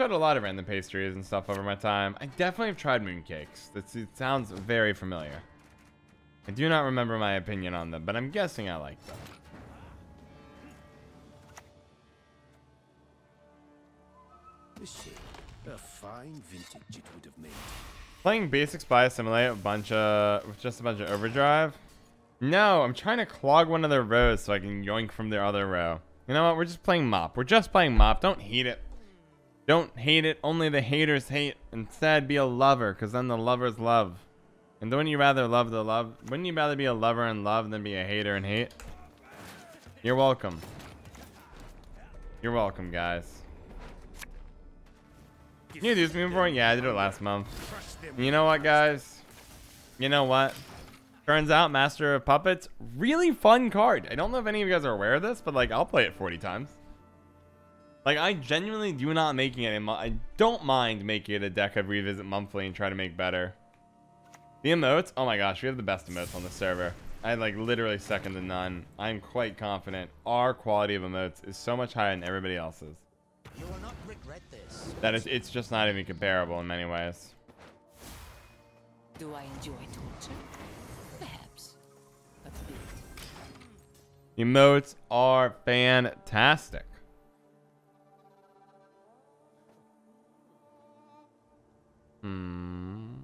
I've tried a lot of random pastries and stuff over my time. I definitely have tried mooncakes. That's, it sounds very familiar. I do not remember my opinion on them, but I'm guessing I like them. A fine vintage it would have made. Playing basic spy simulate a bunch of with just a bunch of overdrive. No, I'm trying to clog one of their rows so I can yoink from their other row. You know what? We're just playing mop. We're just playing mop. Don't hate it. Don't hate it. Only the haters hate. Instead, be a lover, because then the lovers love. And wouldn't you rather love the love? Wouldn't you rather be a lover and love than be a hater and hate? You're welcome. You're welcome, guys. You do this before? Yeah, I did it last month. You know what, guys? You know what? Turns out Master of Puppets, really fun card. I don't know if any of you guys are aware of this, but like, I'll play it 40 times. Like, I genuinely do not making it. I don't mind making it a deck of revisit monthly and try to make better. The emotes, oh my gosh, we have the best emotes on the server. I like literally second to none. I'm quite confident our quality of emotes is so much higher than everybody else's. You will not regret this. That is, it's just not even comparable in many ways. Do I enjoy torture? Perhaps. A bit. Emotes are fantastic. Hmm.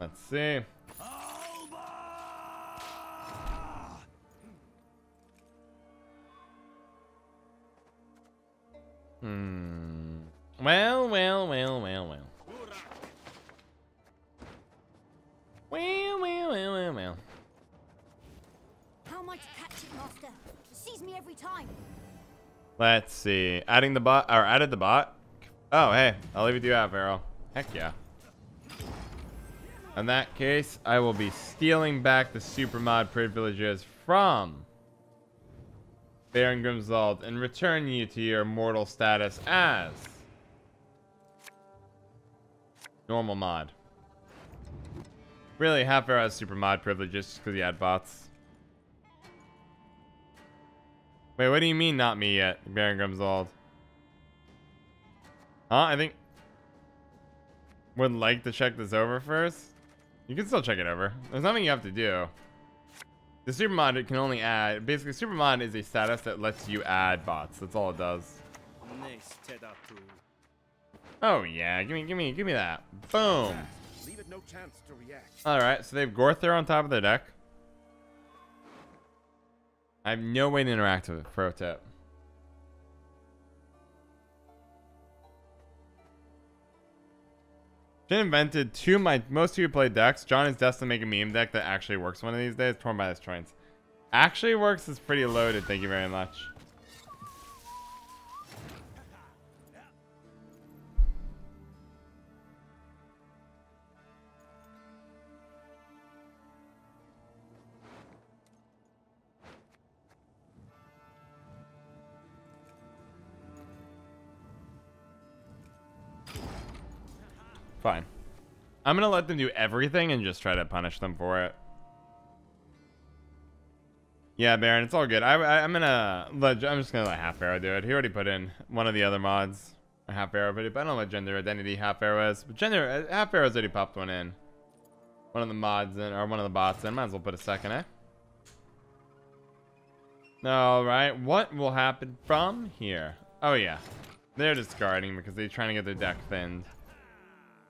Let's see. Let's see. Adding the bot, or added the bot. Oh, hey, I'll leave it to you out, Arrow. Heck yeah. In that case, I will be stealing back the super mod privileges from Baron Grimsald and return you to your mortal status as normal mod. Really, half arrow has super mod privileges because he had bots. Wait, what do you mean not me yet, Baron Grimsald? Huh? I think... Would like to check this over first? You can still check it over. There's nothing you have to do. The super mod can only add... Basically, super mod is a status that lets you add bots. That's all it does. Oh, yeah. Give me, give me, give me that. Boom. Leave it no chance to react. Alright, so they have Gorthur on top of their deck. I have no way to interact with it, pro tip. Jin invented two of my most people play decks. John is destined to make a meme deck that actually works one of these days. Torn by his joints. Actually works is pretty loaded, thank you very much. I'm gonna let them do everything and just try to punish them for it. Yeah, Baron, it's all good. I, am gonna let, I'm just gonna let Half Arrow do it. He already put in one of the other mods, Half Arrow, but I don't know what gender identity Half Arrow is. But gender, uh, Half Arrow's already popped one in. One of the mods in, or one of the bots in. Might as well put a second, eh? All right, what will happen from here? Oh yeah, they're discarding because they're trying to get their deck thinned.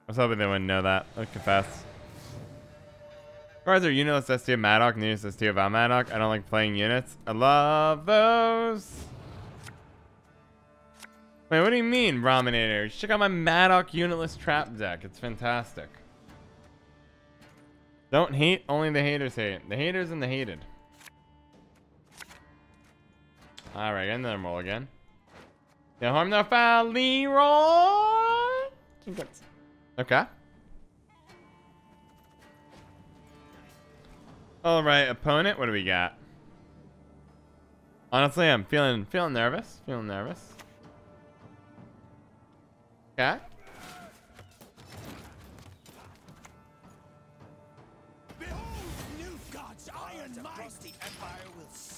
I was hoping they wouldn't know that. I confess. Cards are unitless ST of Madoc, ST of. I don't like playing units. I love those. Wait, what do you mean, Raminator? Check out my Madoc unitless trap deck. It's fantastic. Don't hate, only the haters hate. The haters and the hated. Alright, another roll again. No harm, no foul, Leroy! Okay. All right, opponent. What do we got? Honestly, I'm feeling feeling nervous. Feeling nervous. Okay.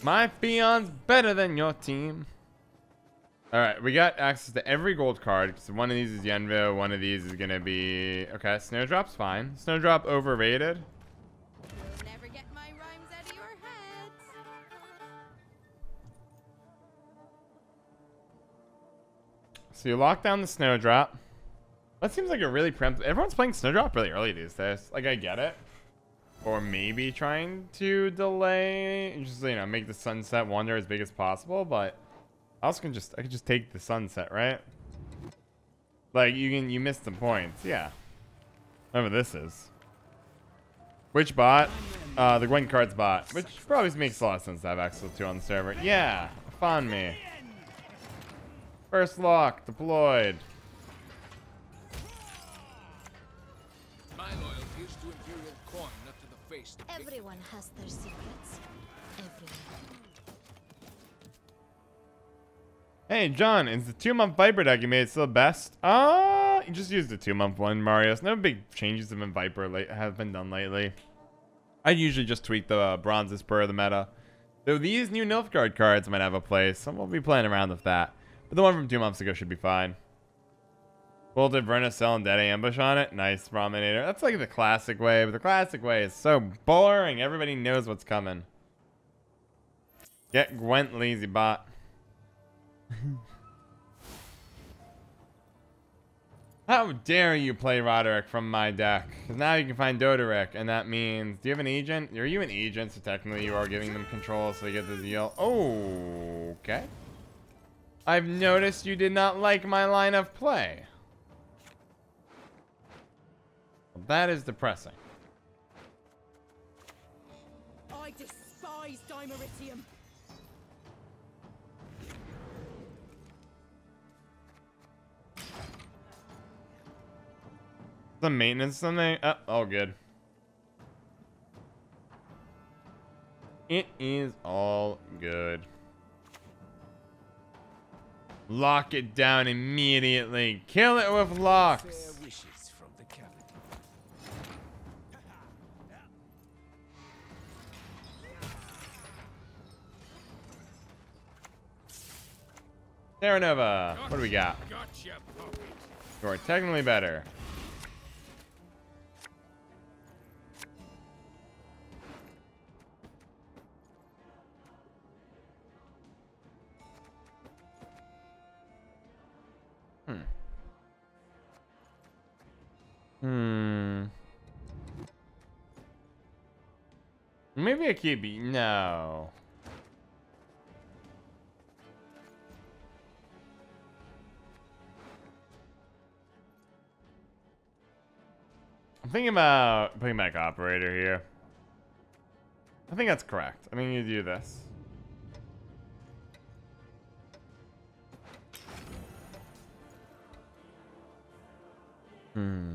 My Fion's better than your team. Alright, we got access to every gold card. So one of these is Yenvil, one of these is gonna be... Okay, Snowdrop's fine. Snowdrop overrated. Never get my rhymes out of your heads. So you lock down the Snowdrop. That seems like a really preempt... Everyone's playing Snowdrop really early these days. Like, I get it. Or maybe trying to delay... Just, you know, make the Sunset Wonder as big as possible, but... I also can just... I can just take the Sunset, right? Like, you can... You missed the points. Yeah. Whatever this is. Which bot? Uh, the Gwent Cards bot. Which probably makes a lot of sense to have access to on the server. Yeah. find me. First lock deployed. My loyalty is to Imperial coin, not to the face. Everyone has their secrets. Hey, John, is the two-month Viper deck you made still the best? Uh, you just used the two-month one, Marius. No big changes have been Viper late have been done lately. I usually just tweak the uh, bronzes per the meta. Though these new Nilfgaard cards might have a place, so we'll be playing around with that. But the one from two months ago should be fine. Bolted Vernossiel and Dead Ambush on it. Nice, Prominator. That's like the classic way, but the classic way is so boring. Everybody knows what's coming. Get Gwent lazy bot. How dare you play Roderick from my deck? Because now you can find Doderick, and that means... Do you have an agent? Are you an agent? So technically you are giving them control so they get the deal. Oh, okay. I've noticed you did not like my line of play. Well, that is depressing. I despise Dimeritium. The maintenance something? Oh, uh, all good. It is all good. Lock it down immediately. Kill it with locks. wishes from the capital. Terra Nova. What do we got? Gotcha. You're technically better. Maybe a QB. No. I'm thinking about putting back operator here. I think that's correct. I think you do this. Hmm.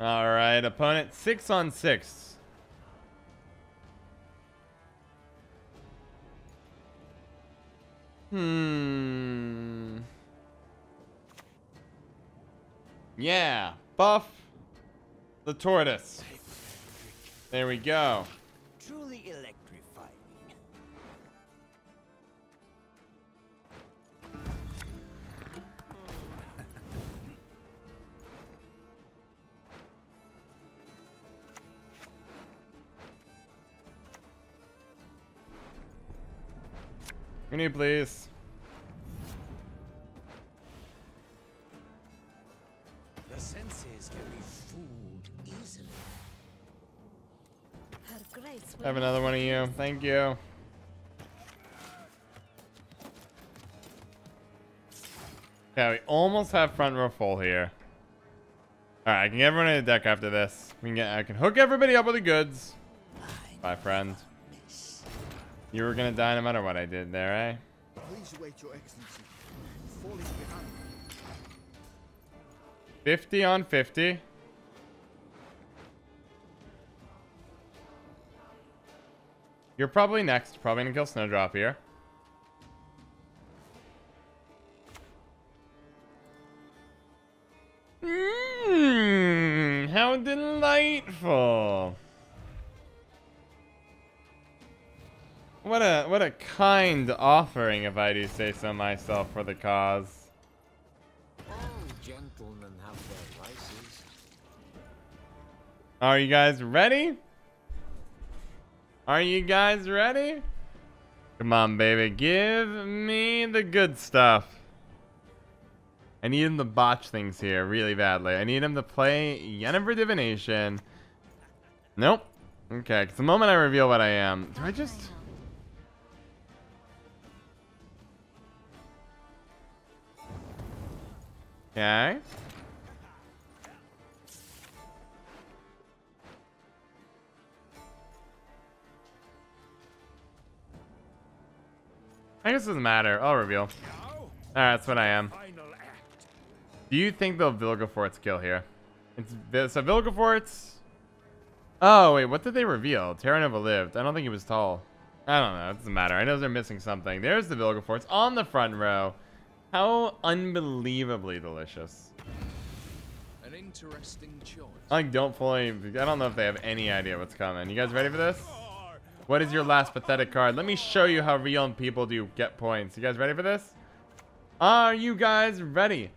All right, opponent six on six. Hmm. Yeah, buff the tortoise. There we go. Can you please? The senses can be fooled easily. Her grace will Have another one of you. Thank you. Yeah, we almost have front row full here. Alright, I can get everyone in the deck after this. We can get I can hook everybody up with the goods. Bye, friend. You were gonna die no matter what I did there, eh? Please wait, Your Excellency. Falling behind. 50 on 50. You're probably next. Probably gonna kill Snowdrop here. Mmm, how delightful. What a what a kind offering, if I do say so myself, for the cause. Are you guys ready? Are you guys ready? Come on, baby. Give me the good stuff. I need him to botch things here really badly. I need him to play Yennefer Divination. Nope. Okay, 'cause the moment I reveal what I am... Do I just... Okay. I guess it doesn't matter. I'll reveal. Alright, that's what I am. Do you think they'll Vilgefortz kill here? It's so Vilgefortz. Oh wait, what did they reveal? Terra Nova lived. I don't think he was tall. I don't know. It doesn't matter. I know they're missing something. There's the Vilgefortz on the front row. How unbelievably delicious. An interesting choice. I don't fully. I don't know if they have any idea what's coming. You guys ready for this? What is your last pathetic card? Let me show you how real people do get points. You guys ready for this? Are you guys ready?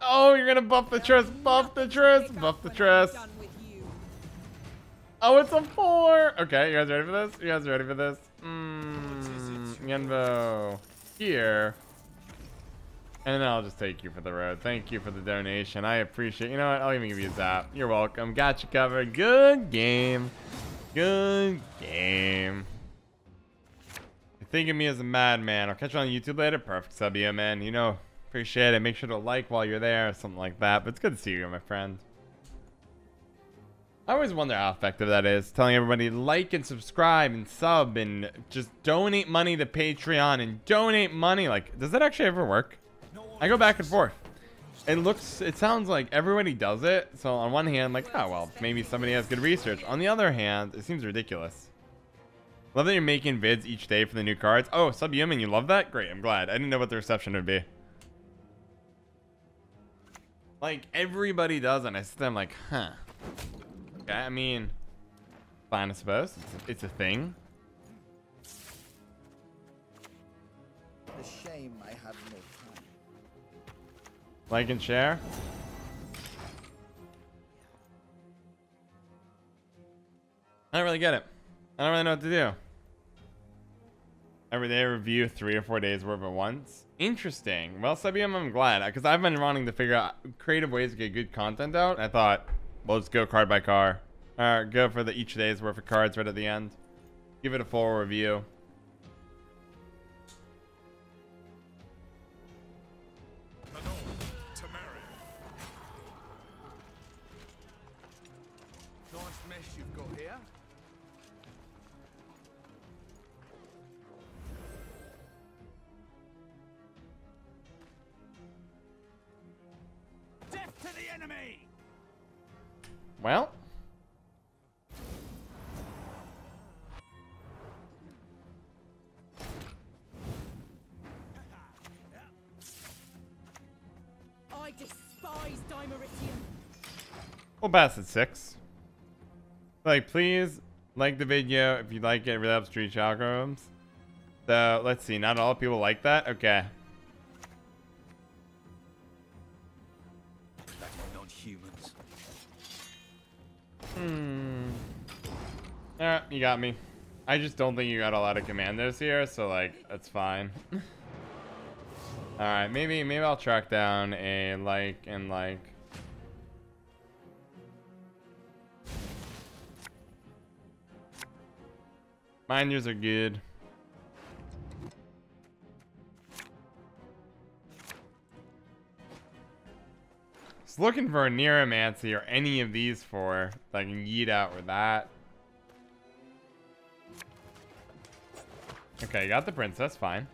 Oh, you're gonna buff the Triss, buff the Triss, buff the Triss. Done with you. Oh, it's a four. Okay, you guys ready for this? You guys ready for this? Mmm, Yenvo, here. And then I'll just take you for the road. Thank you for the donation. I appreciate You know what? I'll even give you a zap. You're welcome. Got you covered. Good game. Good game. You think of me as a madman. I'll catch you on YouTube later. Perfect sub you, man. You know, appreciate it. Make sure to like while you're there. Something like that. But it's good to see you, my friend. I always wonder how effective that is. Telling everybody like and subscribe and sub and just donate money to Patreon and donate money. Like, does that actually ever work? I go back and forth. It looks, it sounds like everybody does it. So on one hand, like, oh, well, maybe somebody has good research. On the other hand, it seems ridiculous. Love that you're making vids each day for the new cards. Oh, Subhuman, you love that? Great, I'm glad. I didn't know what the reception would be. Like, everybody does it. And I sit there, I'm like, huh. Okay, I mean, fine, I suppose. It's, it's a thing. The shame I time. Like and share. I don't really get it. I don't really know what to do. Every day review three or four days worth at once. Interesting. Well, Subium, I'm glad because I've been wanting to figure out creative ways to get good content out. I thought, well, let's go card by card. All right, go for the each day's worth of cards right at the end. Give it a full review. Pass at six. Like, please like the video if you like it. Helps reach algorithms. So let's see. Not all people like that. Okay. Non-humans. Hmm. Alright, you got me. I just don't think you got a lot of commandos here, so like that's fine. Alright, maybe maybe I'll track down a like and like. Miners are good. Just looking for a Necromancy or any of these four that I can yeet out with that. Okay, got the princess, fine.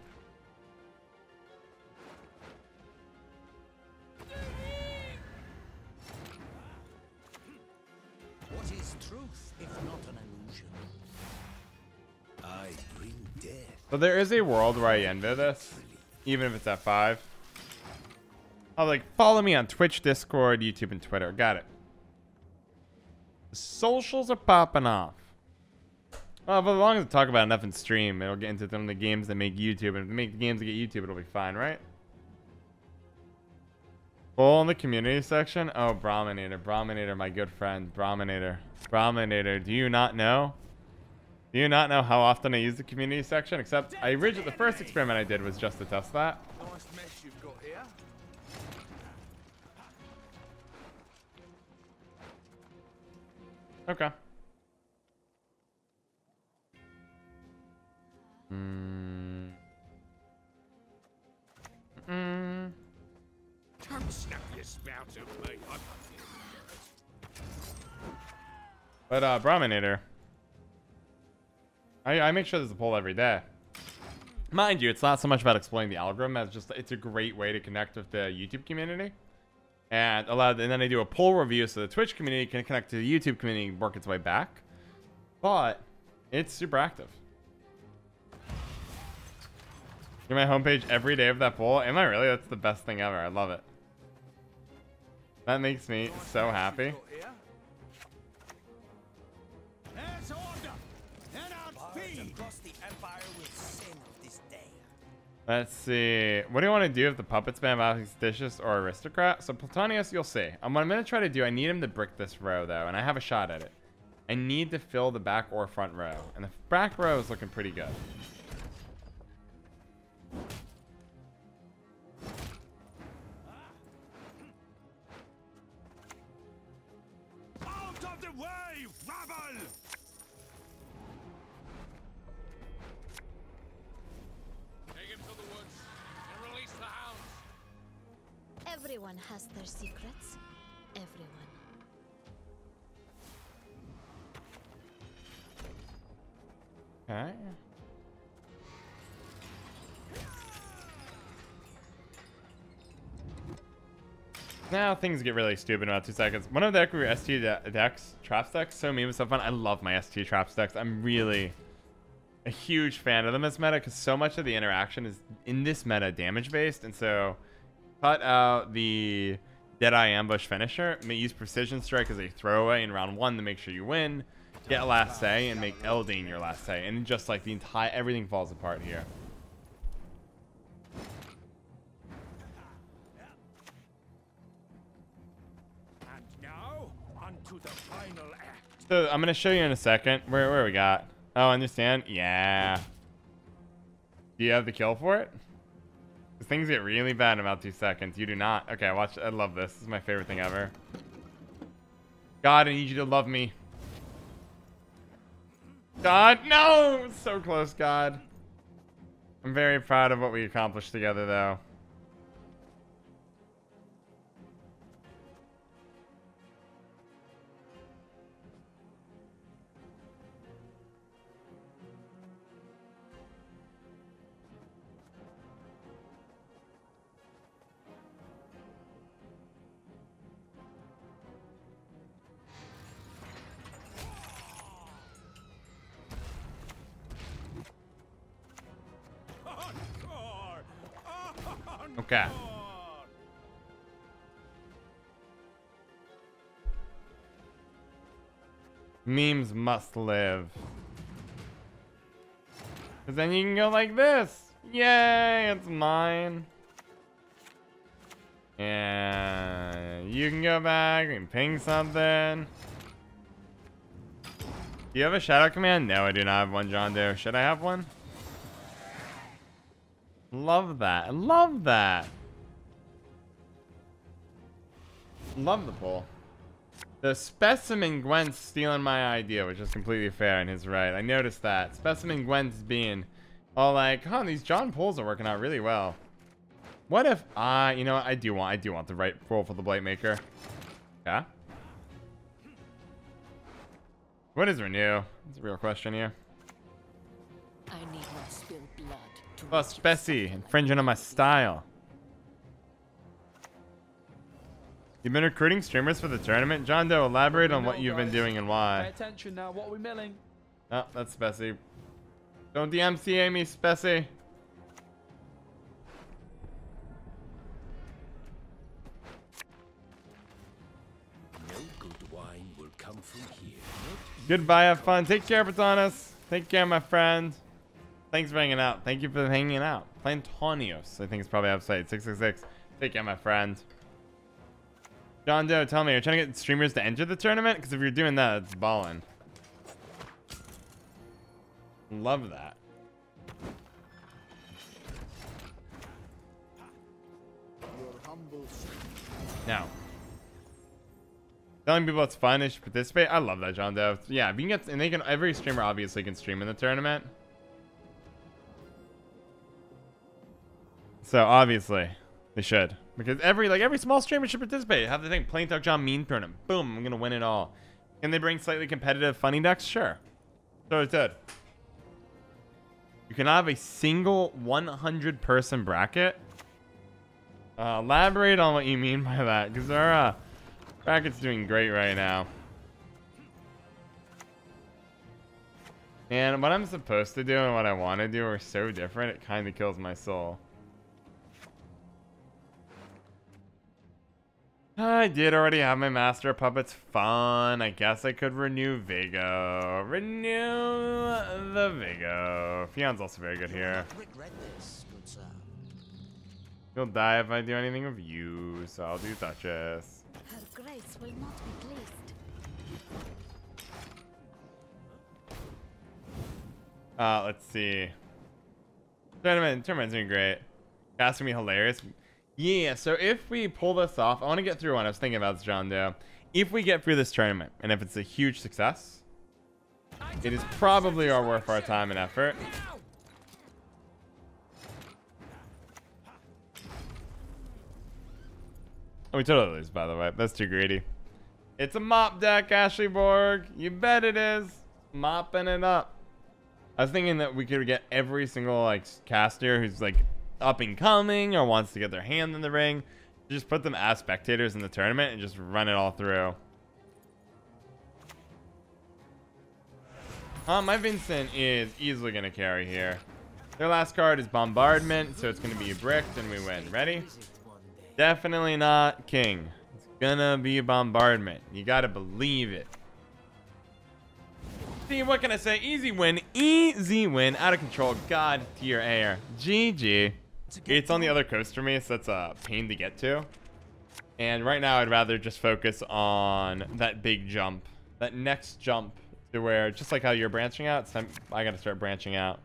So there is a world where I envy this, even if it's at five. I'll like follow me on Twitch, Discord, YouTube, and Twitter. Got it. Socials are popping off. Well, but as long as I talk about enough in stream, it'll get into some of the games that make YouTube. And if make the games that get YouTube, it'll be fine, right? Full in the community section? Oh, Brominator. Brominator, my good friend. Brominator. Brominator, do you not know? Do you not know how often I use the community section? Except I originally, the first experiment I did was just to test that. Nice mess you've got here. Okay. Hmm. Don't snap your spout at me. I'm But uh, Brominator. I, I make sure there's a poll every day. Mind you, it's not so much about explaining the algorithm as just it's a great way to connect with the YouTube community. And allow and then I do a poll review so the Twitch community can connect to the YouTube community and work its way back. But it's super active. You're my homepage every day of that poll. Am I really? That's the best thing ever. I love it. That makes me so happy. Let's see. What do you want to do if the puppets ban Valisticious or Aristocrat? So Platonius, you'll see. Um, what I'm going to try to do, I need him to brick this row, though, and I have a shot at it. I need to fill the back or front row, and the back row is looking pretty good. Everyone has their secrets. Everyone. Okay. Now things get really stupid in about two seconds. One of the Equity ST de- decks, trap decks, so meme and so fun. I love my ST trap decks. I'm really a huge fan of them as meta because so much of the interaction is in this meta damage based, and so cut out the Deadeye Ambush finisher. May use Precision Strike as a throwaway in round one to make sure you win. Get last say and make Eldain your last say, and just like the entire everything falls apart here. So I'm gonna show you in a second. Where where we got? Oh, I understand? Yeah. Do you have the kill for it? Things get really bad in about two seconds. You do not. Okay, watch. I love this. This is my favorite thing ever. God, I need you to love me. God, no! So close, God. I'm very proud of what we accomplished together, though. Okay. Memes must live. Cause then you can go like this. Yay, it's mine. Yeah, you can go back and ping something. Do you have a shadow command? No, I do not have one, John Doe. Should I have one? Love that. I love that. Love the poll. The specimen Gwent's stealing my idea, which is completely fair and his right. I noticed that. Specimen Gwent's being all like, huh, these John polls are working out really well. What if I, you know, what, I do want, I do want the right roll for the Blight Maker. Yeah. What is renew? That's a real question here. I need not spill blood to Oh, Spessy, infringing on my style. You've been recruiting streamers for the tournament? John Doe, elaborate on what you've been doing and Pay why. attention now. What are we milling? Oh, that's Spessy. Don't DMCA me, Spessy. No good wine will come from here. Goodbye, have fun. Take care, Batanas. Take care, my friend. Thanks for hanging out. Thank you for hanging out. Plantonios, I think it's probably outside. 666. Take care, my friend. John Doe, tell me, you're trying to get streamers to enter the tournament? Because if you're doing that, it's ballin'. Love that. Now, telling people it's fun should participate. I love that, John Doe. Yeah, if you can get, and they can. Every streamer obviously can stream in the tournament. So obviously, they should because every like every small streamer should participate. Have the thing Plain Talk John Mean tournament. Boom, I'm gonna win it all. Can they bring slightly competitive funny ducks? Sure. So it did. You can have a single 100 person bracket. Uh, elaborate on what you mean by that, because our uh, bracket's doing great right now. And what I'm supposed to do and what I want to do are so different, it kind of kills my soul. I did already have my Master of Puppets fun. I guess I could renew Vigo. Renew the Vigo. Fion's also very good here. Regret this, good sir. He'll die if I do anything with you, so I'll do Duchess. Her grace will not be pleased. Uh, let's see. Tournament, tournament's doing great. Gonna be hilarious. Yeah, so if we pull this off, I want to get through one. I was thinking about this, John Doe. If we get through this tournament, and if it's a huge success, it is probably our worth our time and effort. Oh, we totally lose, by the way. That's too greedy. It's a mop deck, Ashley Borg. You bet it is. Mopping it up. I was thinking that we could get every single like caster who's like up and coming or wants to get their hand in the ring. Just put them as spectators in the tournament and just run it all through. Uh, my Vincent is easily going to carry here. Their last card is Bombardment, so it's going to be bricked and we win. Ready? Definitely not King. It's going to be Bombardment. You got to believe it. See, what can I say? Easy win. Easy win. Out of control. God tier air. GG. It's on the other coast for me, so that's a pain to get to. And right now, I'd rather just focus on that big jump. That next jump to where, just like how you're branching out, time, I gotta start branching out.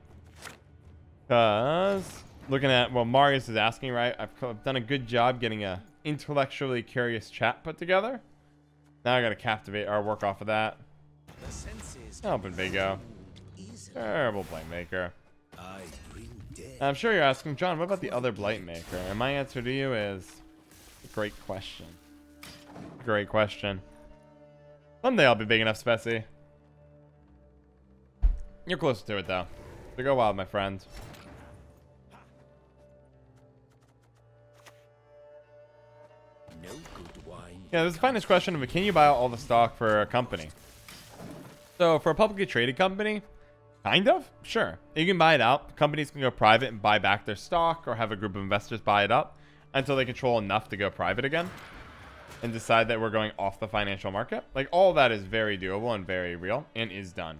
Because, looking at what Marius is asking, right? I've, I've done a good job getting a intellectually curious chat put together. Now I gotta captivate or work off of that. The senses Helping Vigo. easily. Terrible Blightmaker. I bring death. I'm sure you're asking, John, what about the other Blightmaker? And my answer to you is, great question. Great question. Someday I'll be big enough, Spessy. You're closer to it, though. So go wild, my friend. No good wine. Yeah, there's a finest question of can you buy all the stock for a company? So for a publicly traded company, kind of, sure. You can buy it out. Companies can go private and buy back their stock or have a group of investors buy it up until they control enough to go private again and decide that we're going off the financial market. Like all that is very doable and very real and is done.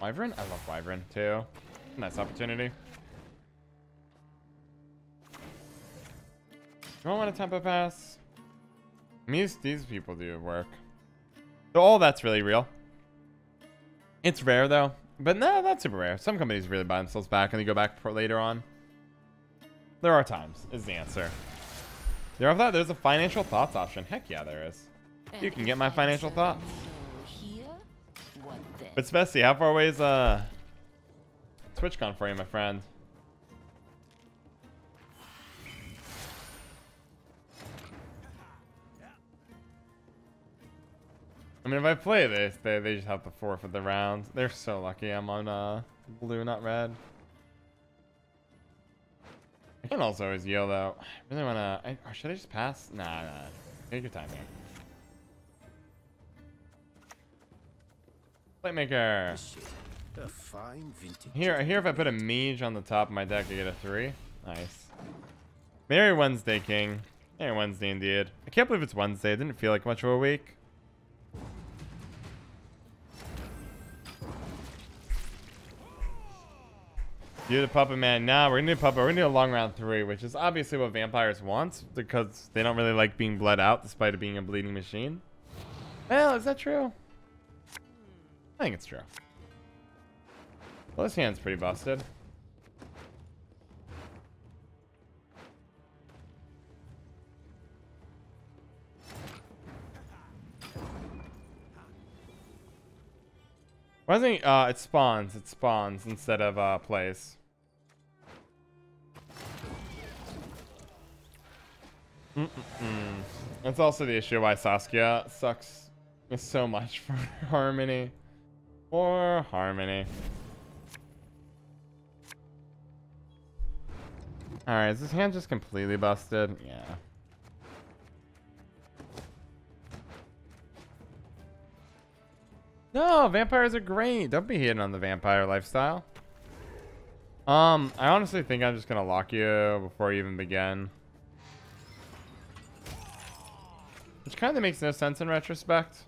Wyvern? I love Wyvern too. Nice opportunity. Do I want a tempo pass? These, people do work. So all that's really real. It's rare though, but no, not super rare. Some companies really buy themselves back and they go back later on. There are times, is the answer. There are that. There's a financial thoughts option. Heck yeah, there is. You can get my financial thoughts. But Spessy, how far away is uh TwitchCon for you, my friend? Mean, if I play this, they, they just have to forfeit the round. They're so lucky I'm on uh, blue, not red. I can also always yell though. I really wanna. Or should I just pass? Nah, nah. Take your time here. Playmaker. Here, here. If I put a mage on the top of my deck, I get a three. Nice. Merry Wednesday, King. Hey, Wednesday indeed. I can't believe it's Wednesday. It didn't feel like much of a week. Do the puppet man. Nah, we're gonna do puppet. We're gonna do a long round three, which is obviously what vampires want because they don't really like being bled out despite it being a bleeding machine. Well, is that true? I think it's true. Well, this hand's pretty busted. Why doesn't he, uh, it spawns, it spawns instead of, uh, plays. Mm -mm. That's also the issue why Saskia sucks so much for Harmony. For Harmony. Alright, is this hand just completely busted? Yeah. No, vampires are great. Don't be hitting on the vampire lifestyle. Um, I honestly think I'm just gonna lock you before you even begin. Which kind of makes no sense in retrospect.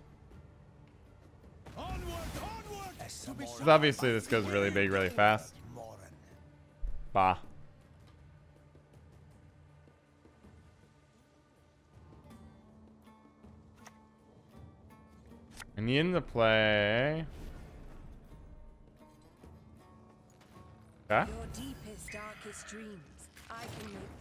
Because obviously this goes really big really fast. Bah. I need him to play. Okay. Your deepest, darkest dreams, I can make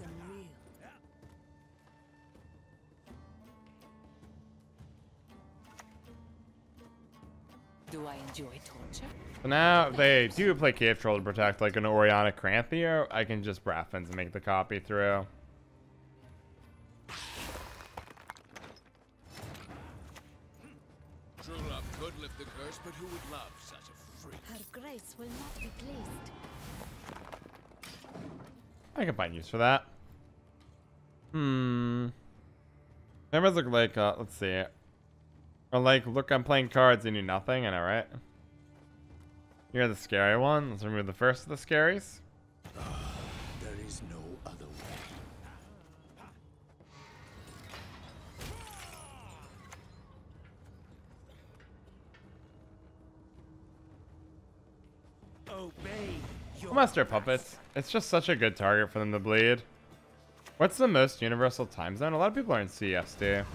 Do I enjoy torture? So now if they do play Cave Troll to protect like an Orianna Cranthea, I can just Braathens and make the copy through. True love could lift the curse, but who would love such a freak? Her grace will not be pleased. I can find use for that. Hmm. Members look like, uh, let's see. Or like, look, I'm playing cards and do nothing. I know, right? You're the scary one. Let's remove the first of the scaries. There is no other way. Obey your Master Puppets. It's just such a good target for them to bleed. What's the most universal time zone? A lot of people are in CST.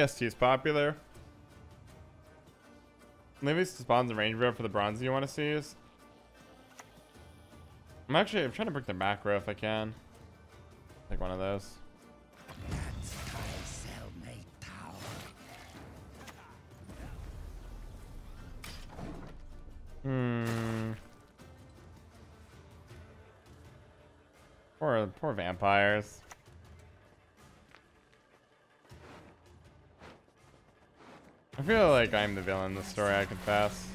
EST is popular. Maybe it spawns a range row for the bronze you want to seize. I'm actually I'm trying to break the macro if I can. Like one of those. Hmm. Poor poor vampires. Like I'm the villain in this story, I confess.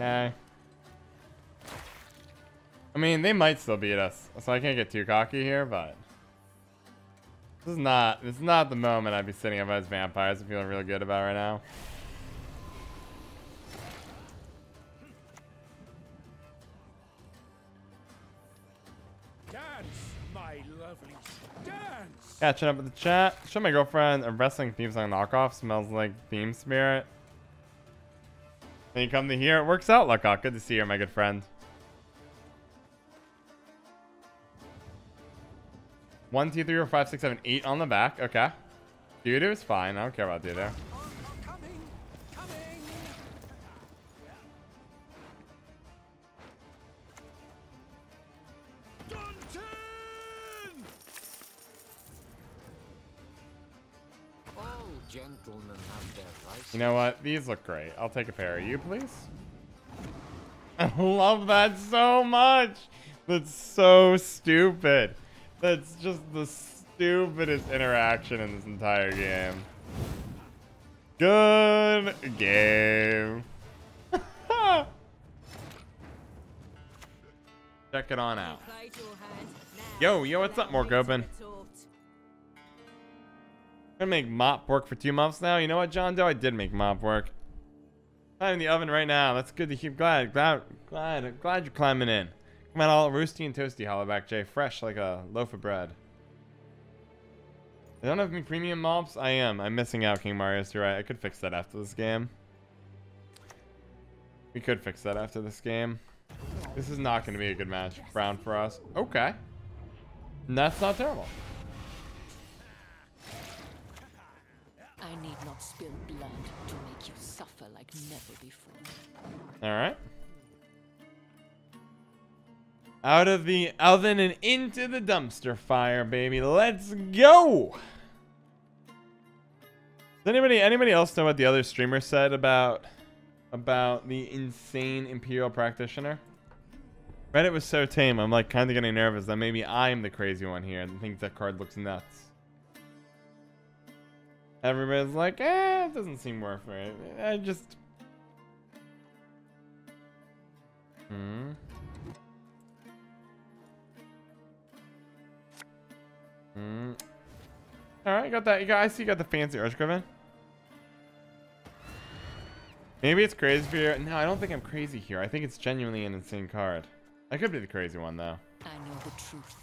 I mean, they might still beat us, so I can't get too cocky here, but this is not this is not the moment I'd be sitting up as vampires. I'm feeling real good about right now. dance, my lovelies. Dance. Catching up with the chat. Show my girlfriend a wrestling theme song knockoff smells like Theme Spirit. Then you come to here, it works out, Luckock. Good to see you, my good friend. One, two, three, four, five, six, seven, eight on the back. Okay. Doo is fine. I don't care about vices. You know what? These look great. I'll take a pair of you, please. I love that so much. That's so stupid. That's just the stupidest interaction in this entire game. Good game. Check it on out. Yo, yo, what's up, retort. gonna make mop work for two months now. You know what, John Doe? I did make mop work. I'm in the oven right now. That's good to hear. Glad, glad, glad, glad you're climbing in. Come on, all roosty and toasty, hollaback Jay. Fresh like a loaf of bread. I don't have any premium mops. I am. I'm missing out, King Marius. You're right. I could fix that after this game. We could fix that after this game. This is not going to be a good match Brown for us. Okay. That's not terrible. I need not spill blood to make you suffer like never before. All right. Out of the oven and into the dumpster fire, baby. Let's go. Does anybody anybody else know what the other streamer said about about the insane imperial practitioner? Reddit was so tame. I'm like kind of getting nervous that maybe I'm the crazy one here and think that card looks nuts. Everybody's like, eh, it doesn't seem worth it. I just Hmm. Hmm. All right, got that. You got. I see. You got the fancy Archgriffin. Maybe it's crazy for you. No, I don't think I'm crazy here. I think it's genuinely an insane card. I could be the crazy one though. I know the truth.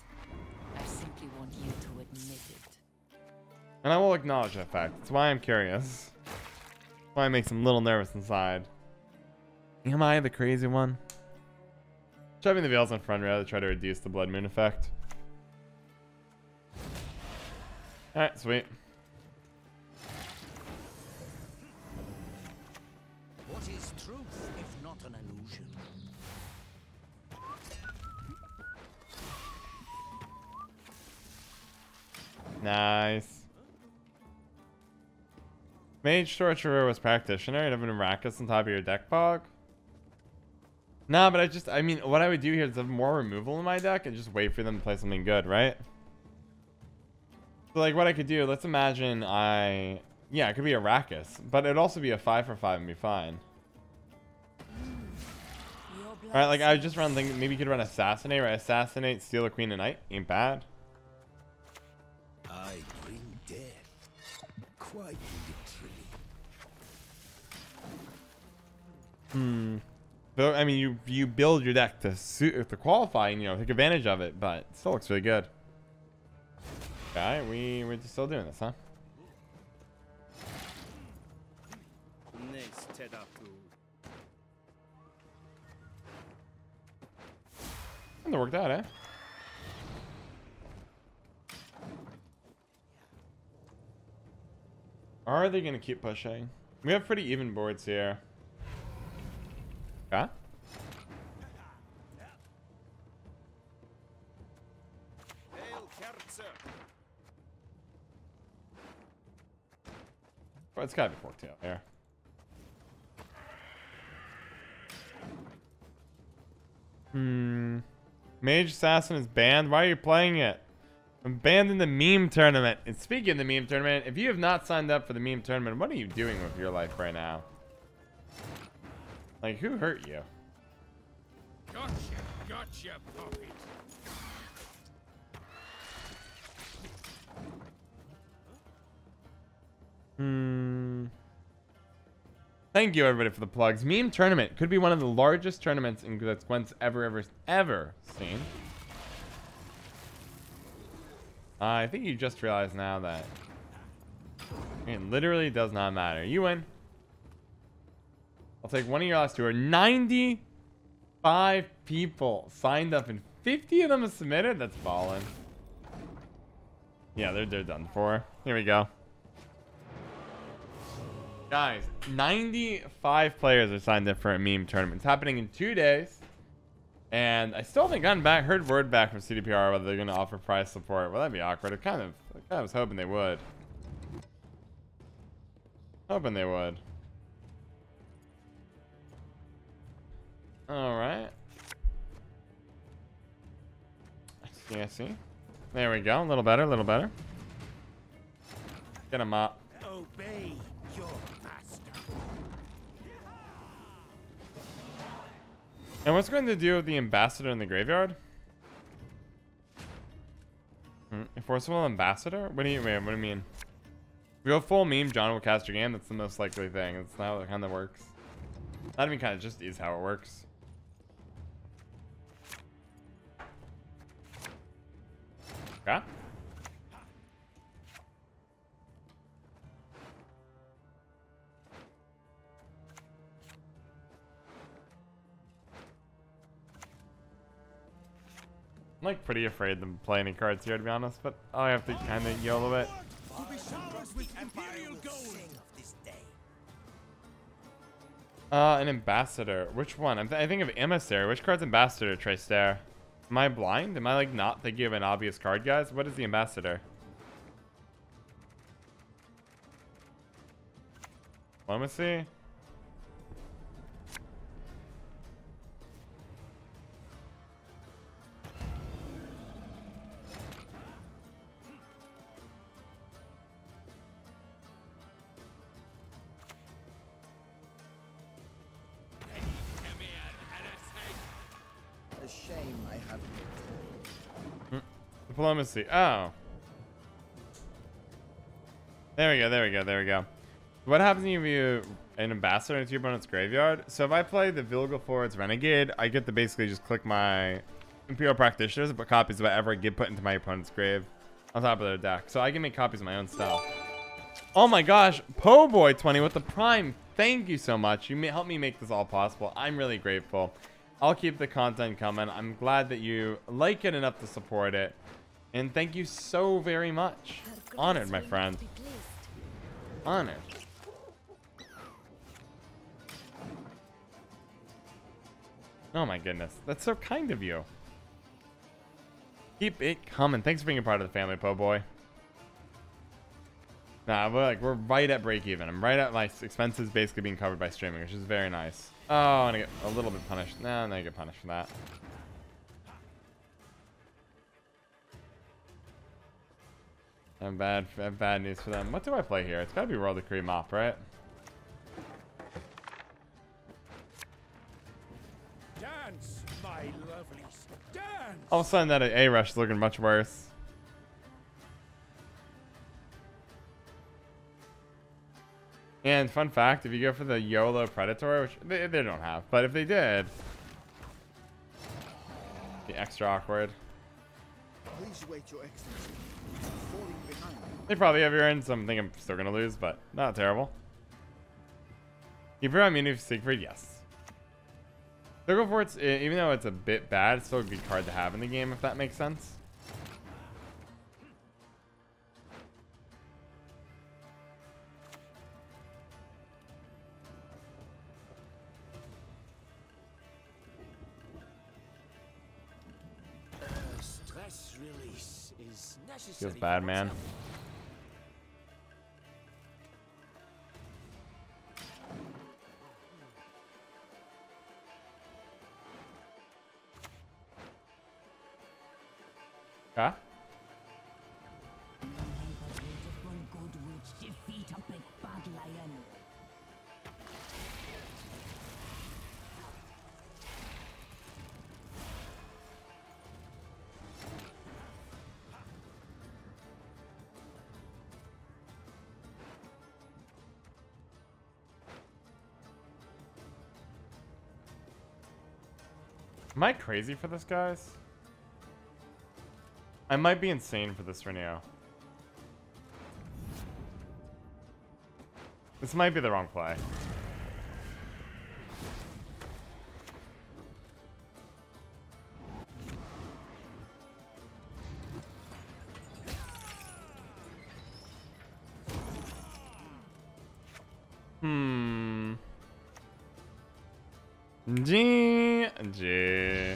I simply want you to admit it. And I will acknowledge that fact. That's why I'm curious. That's why it makes him a little nervous inside. Am I the crazy one? Shoving the veils in front row to try to reduce the blood moon effect. Alright, sweet. What is truth if not an illusion? Nice. Mage Torturer was Practitioner. You'd have an Arachas on top of your deck pog. Nah, but I just, I mean, what I would do here is have more removal in my deck and just wait for them to play something good, right? So, like, what I could do, let's imagine I, yeah, it could be a Arachas, but it'd also be a 5 for 5 and be fine. Alright, like, I just run, thinking maybe you could run Assassinate, right? Assassinate, steal a Queen of Night. Ain't bad. I bring death, quite literally. Hmm. Though I mean, you you build your deck to suit to qualify and you know take advantage of it, but it still looks really good. Okay, we we're still doing this, huh? And it worked out, eh? Are they gonna keep pushing? We have pretty even boards here. Okay. It's gotta be Forktail here. Hmm. Mage Assassin is banned. Why are you playing it? I'm banned in the meme tournament. And speaking of the meme tournament, if you have not signed up for the meme tournament, what are you doing with your life right now? Like, who hurt you? Gotcha, gotcha, puppet. Hmm. Thank you, everybody, for the plugs. Meme tournament could be one of the largest tournaments in that Gwent's ever, ever, ever seen. Uh, I think you just realized now that it literally does not matter. You win. I'll take one of your last two. Are 95 people signed up and 50 of them have submitted? That's fallen. Yeah, they're, they're done for. Here we go. Guys, 95 players are signed up for a meme tournament. It's happening in two days. And I still haven't gotten back, heard word back from CDPR whether they're going to offer price support. Well, that'd be awkward. I kind of, I kind of was hoping they would. Hoping they would. All right. I see, I see. There we go. A little better, a little better. Get him up. Obey your And what's going to do with the ambassador in the graveyard? Hmm, Enforceable ambassador? What do you mean? What do you mean? We go full meme, John will cast your game. That's the most likely thing. That's how it kind of works. Not even kind of just is how it works. Okay. I'm like pretty afraid to play any cards here to be honest, but I have to kind of yell a bit. Uh, an ambassador. Which one? I'm th I think of emissary. Which card's ambassador, Tristair? Am I blind? Am I like not thinking of an obvious card, guys? What is the ambassador? Diplomacy? Diplomacy. Oh. There we go, there we go, there we go. What happens if you an ambassador into your opponent's graveyard? So if I play the Vilgefortz Renegade, I get to basically just click my Imperial Practitioners put copies of whatever I get put into my opponent's grave on top of their deck. So I can make copies of my own stuff. Oh my gosh, Po Boy 20 with the Prime. Thank you so much. You helped me make this all possible. I'm really grateful. I'll keep the content coming. I'm glad that you like it enough to support it. And thank you so very much. Honored, my friend. Honored. Oh my goodness. That's so kind of you. Keep it coming. Thanks for being a part of the family, Po Boy. Nah, we're like we're right at break even. I'm right at my expenses basically being covered by streaming, which is very nice. Oh, and I get a little bit punished. No, and I get punished for that. I have bad, I have bad news for them. What do I play here? It's gotta be World of Cream Mop, right? Dance, my lovelies. Dance. All of a sudden that A rush is looking much worse. And fun fact, if you go for the YOLO Predator, which they, they don't have, but if they did, be extra awkward. Please wait, your excellency. They probably have your end, so I'm thinking I'm still gonna lose, but not terrible. Keeper immunity for Siegfried, yes. Circle Fort's, even though it's a bit bad, it's still a good card to have in the game, if that makes sense. Feels bad, man. I crazy for this, guys? I might be insane for this Renew. This might be the wrong play. G G.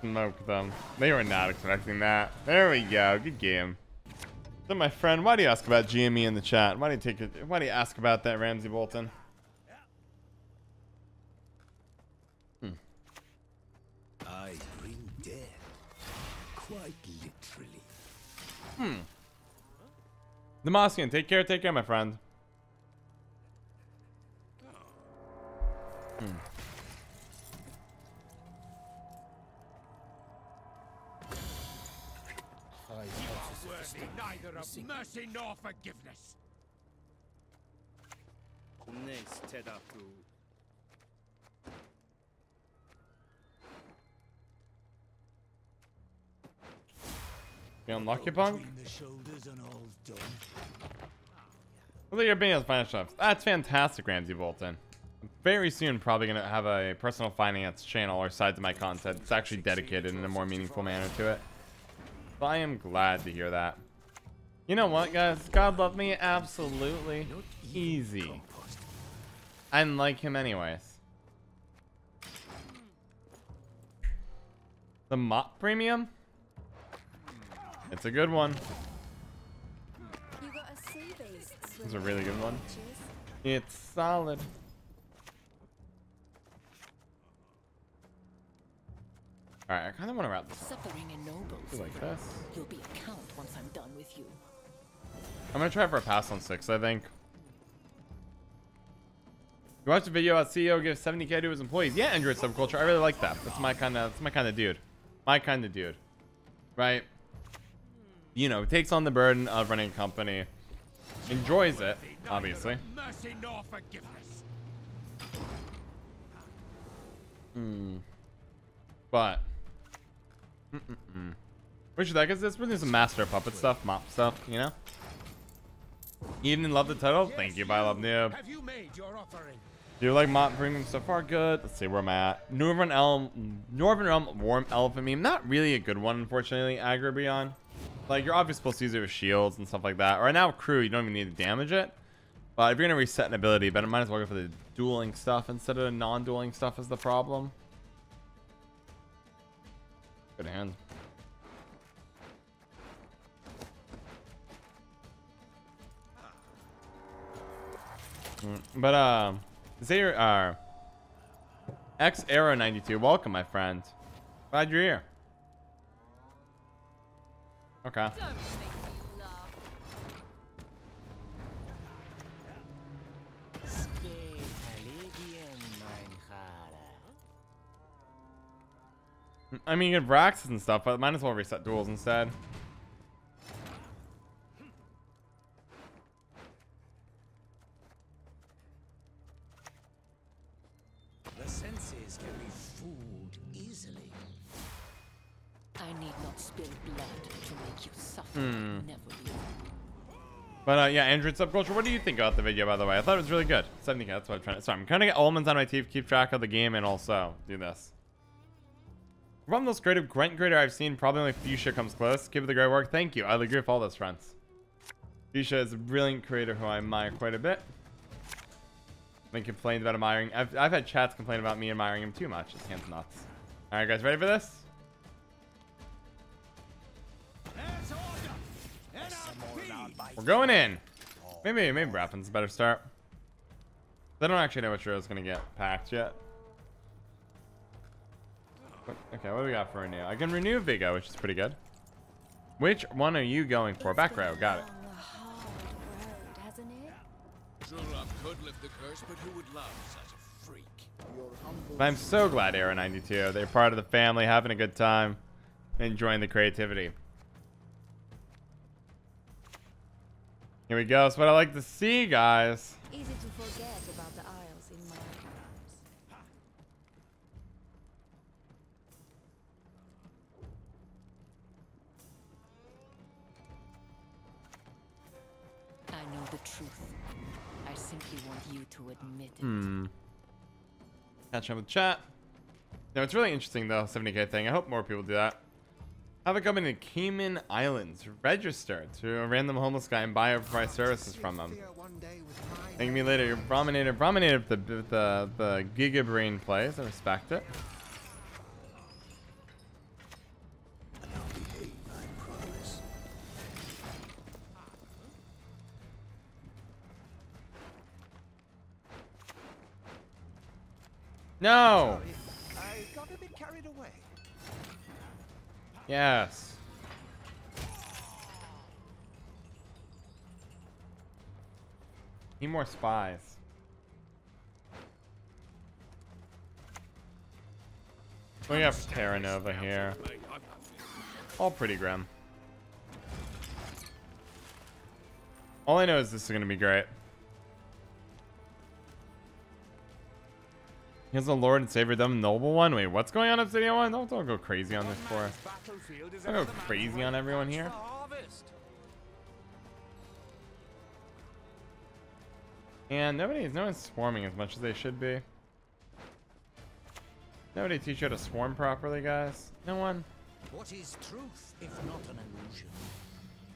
Smoke them. They were not expecting that. There we go. Good game. So my friend, why do you ask about GME in the chat? Why do you take it? Why do you ask about that, Ramsey Bolton? Hmm. I bring death, quite literally. Hmm. Demosian, take care, take care, my friend. Neither of mercy nor forgiveness. Nes tedatu. You unlucky punk? Between the shoulders and all's done. Look at your being as financial chefs. That's fantastic, Ramsey Bolton. Very soon, probably gonna have a personal finance channel or side to my content. It's actually dedicated in a more meaningful manner to it. But I am glad to hear that. You know what, guys? God love me? Absolutely. Easy. I didn't like him anyways. The mop premium? It's a good one. You got a sea-based It's a really good one. It's solid. Alright, I kind of want to wrap this up like this. You'll be a count once I'm done with you. I'm gonna try for a pass on six, I think. You watched a video about CEO gives 70k to his employees. Yeah, Android subculture. I really like that. That's my kind of. That's my kind of dude. My kind of dude. Right. You know, takes on the burden of running a company. Enjoys it, obviously. Mercy nor forgiveness. But. Mm-mm-mm. What should I guess this? We're some master puppet stuff, mop stuff, you know? Eden love the title. Thank you, by love noob. Have you made your offering? Do you like mop premium so far? Good. Let's see where I'm at. Northern Elm, Northern Realm Warm Elephant meme. Not really a good one, unfortunately. Agribeyond. Like you're obviously supposed to use it with shields and stuff like that. Right now crew, you don't even need to damage it. But if you're gonna reset an ability, but it might as well go for the dueling stuff instead of the non-dueling stuff is the problem. Good hand. But uh, Zaire, uh, X Arrow 92, welcome, my friend. Glad you're here. Okay. I mean, you get Braxes and stuff, but might as well reset duels instead. Yeah, Android subculture. What do you think about the video, by the way? I thought it was really good. 70k. That's what I'm trying to. Sorry, I'm trying to get almonds on my teeth, keep track of the game, and also do this. From the most creative Gwent creator I've seen, probably only Fuchsia comes close. Keep up the great work. Thank you. I agree with all those friends. Fuchsia is a brilliant creator who I admire quite a bit. Been complained about admiring. I've, I've had chats complain about me admiring him too much. This hand's nuts. All right, guys, ready for this? We're going in. Maybe maybe Rapin's a better start. They don't actually know which is gonna get packed yet. Okay, what do we got for renew? I can renew Vigo, which is pretty good. Which one are you going for? Back row, got it. I'm so glad Era 92. They're part of the family, having a good time, enjoying the creativity. Here we go. It's what I like to see, guys. Easy to forget about the Isles in my arms. I know the truth. I simply want you to admit it. Hmm. Catch up with chat. No, it's really interesting though, 70k thing. I hope more people do that. Have a company in Cayman Islands register to a random homeless guy and buy overpriced services from them. With. Thank me later. You're Brominator. Brominator, the the the Giga Brain plays. I respect it. No. Sorry, I got a bit carried away. Yes. Need more spies. We have Terra Nova here. All pretty grim. All I know is this is going to be great. He has a Lord and Savior Dumb Noble one. Wait, what's going on Obsidian one? Don't, don't go crazy on this for us. Battlefield Don't go crazy on everyone here. And nobody, no one's swarming as much as they should be. Nobody teach you how to swarm properly, guys. No one. What is truth if not an illusion?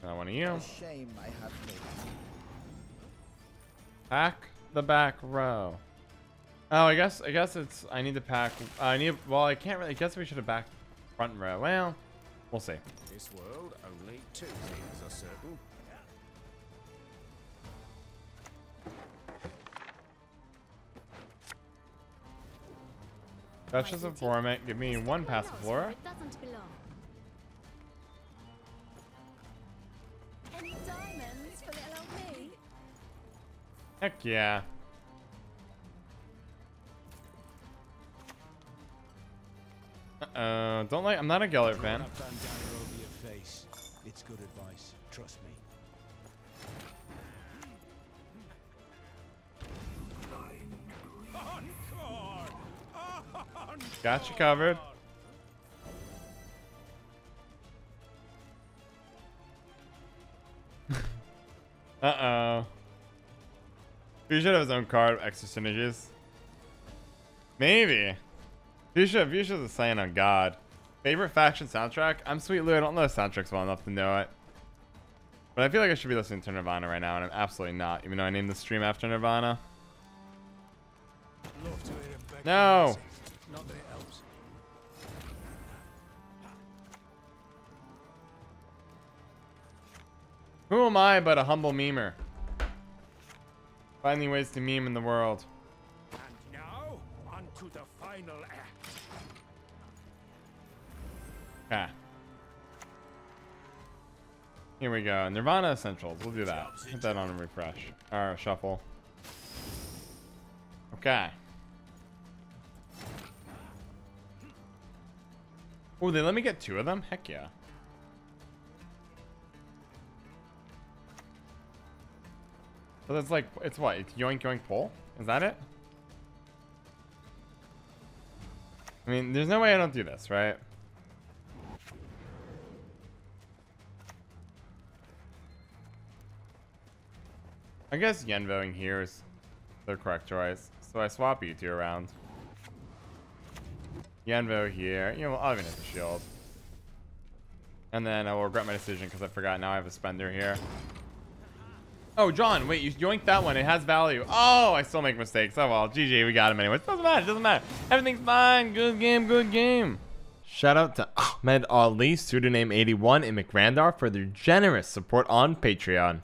Not one of you. Shame I have Pack the back row. Oh, I guess I guess it's I need to pack. I need. Well, I can't really. I guess we should have backed front row. Well, we'll see. This world, only two things are certain. Duchess of Vormit, give me one passive flora. It Uh oh, don't like. I'm not a Gellert fan. That bandana over your face. It's good advice. Trust me. Got you covered. Uh-oh. He should have his own card, extra synergies. Maybe. Fuchsia, Fuchsia's a saying on God. Favorite faction soundtrack? I'm Sweet Lou. I don't know the soundtracks well enough to know it. But I feel like I should be listening to Nirvana right now, and I'm absolutely not, even though I named the stream after Nirvana. No. Who am I but a humble memer? Finding ways to meme in the world. And now, on to the final act. Okay. Here we go. Nirvana Essentials. We'll do that. Hit that on a refresh. Or shuffle. Okay. Oh, they let me get two of them? Heck yeah. So that's like, it's what? It's yoink yoink pull? Is that it? I mean, there's no way I don't do this, right? I guess Yenvoing here is the correct choice. So I swap you two around. Yenvo here. You know, I'll even hit the shield. And then I will regret my decision because I forgot now I have a spender here. Oh, John, wait, you yoinked that one. It has value. Oh, I still make mistakes. Oh, well, GG, we got him anyway. Doesn't matter. Doesn't matter. Everything's fine. Good game, good game. Shout out to Ahmed Ali, pseudonym 81 and McRandar for their generous support on Patreon.